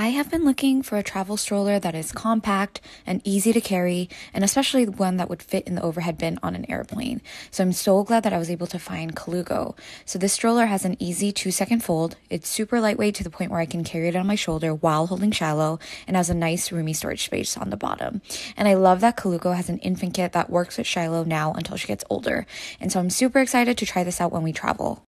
I have been looking for a travel stroller that is compact and easy to carry, and especially one that would fit in the overhead bin on an airplane. So I'm so glad that I was able to find Colugo. So this stroller has an easy two second fold. It's super lightweight to the point where I can carry it on my shoulder while holding Shiloh and has a nice roomy storage space on the bottom. And I love that Colugo has an infant kit that works with Shiloh now until she gets older. And so I'm super excited to try this out when we travel.